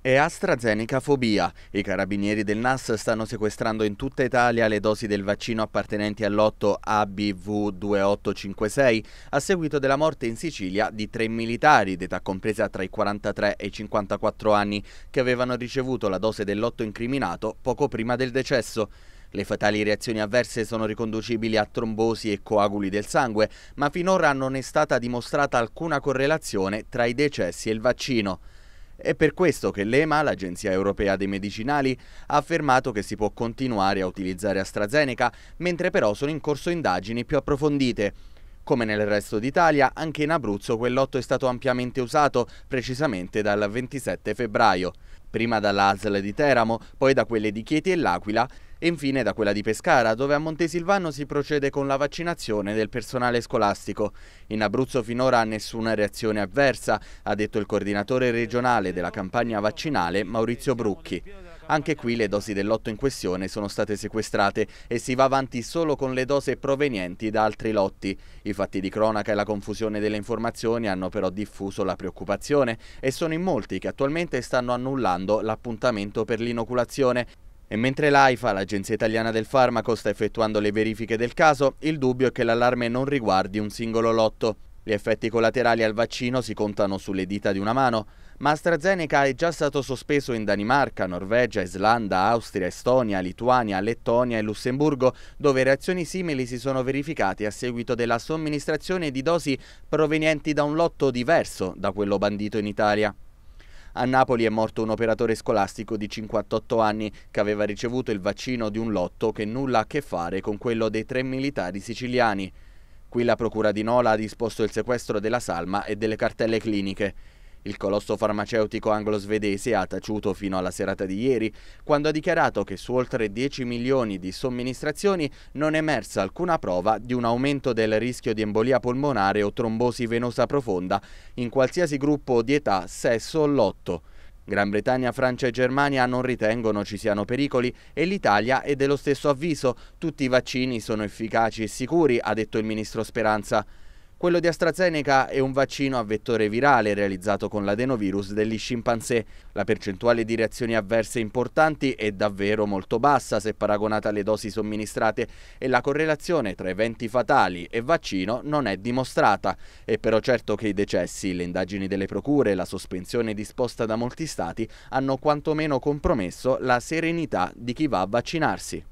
E AstraZeneca fobia. I carabinieri del NAS stanno sequestrando in tutta Italia le dosi del vaccino appartenenti al lotto ABV2856 a seguito della morte in Sicilia di tre militari d'età compresa tra i 43 e i 54 anni che avevano ricevuto la dose del lotto incriminato poco prima del decesso. Le fatali reazioni avverse sono riconducibili a trombosi e coaguli del sangue, ma finora non è stata dimostrata alcuna correlazione tra i decessi e il vaccino. È per questo che l'EMA, l'Agenzia Europea dei Medicinali, ha affermato che si può continuare a utilizzare AstraZeneca, mentre però sono in corso indagini più approfondite. Come nel resto d'Italia, anche in Abruzzo quell'otto è stato ampiamente usato, precisamente dal 27 febbraio. Prima dall'ASL di Teramo, poi da quelle di Chieti e L'Aquila, e infine da quella di Pescara, dove a Montesilvano si procede con la vaccinazione del personale scolastico. In Abruzzo finora nessuna reazione avversa, ha detto il coordinatore regionale della campagna vaccinale Maurizio Brucchi. Anche qui le dosi del lotto in questione sono state sequestrate e si va avanti solo con le dose provenienti da altri lotti. I fatti di cronaca e la confusione delle informazioni hanno però diffuso la preoccupazione e sono in molti che attualmente stanno annullando l'appuntamento per l'inoculazione e mentre l'AIFA, l'Agenzia Italiana del Farmaco, sta effettuando le verifiche del caso, il dubbio è che l'allarme non riguardi un singolo lotto. Gli effetti collaterali al vaccino si contano sulle dita di una mano, ma AstraZeneca è già stato sospeso in Danimarca, Norvegia, Islanda, Austria, Estonia, Lituania, Lettonia e Lussemburgo, dove reazioni simili si sono verificate a seguito della somministrazione di dosi provenienti da un lotto diverso da quello bandito in Italia. A Napoli è morto un operatore scolastico di 58 anni che aveva ricevuto il vaccino di un lotto che nulla ha a che fare con quello dei tre militari siciliani. Qui la Procura di Nola ha disposto il sequestro della salma e delle cartelle cliniche. Il colosso farmaceutico anglo-svedese ha taciuto fino alla serata di ieri, quando ha dichiarato che su oltre 10 milioni di somministrazioni non è emersa alcuna prova di un aumento del rischio di embolia polmonare o trombosi venosa profonda in qualsiasi gruppo di età, sesso o lotto. Gran Bretagna, Francia e Germania non ritengono ci siano pericoli e l'Italia è dello stesso avviso. Tutti i vaccini sono efficaci e sicuri, ha detto il ministro Speranza. Quello di AstraZeneca è un vaccino a vettore virale realizzato con l'adenovirus degli scimpanzé. La percentuale di reazioni avverse importanti è davvero molto bassa se paragonata alle dosi somministrate e la correlazione tra eventi fatali e vaccino non è dimostrata. È però certo che i decessi, le indagini delle procure e la sospensione disposta da molti stati hanno quantomeno compromesso la serenità di chi va a vaccinarsi.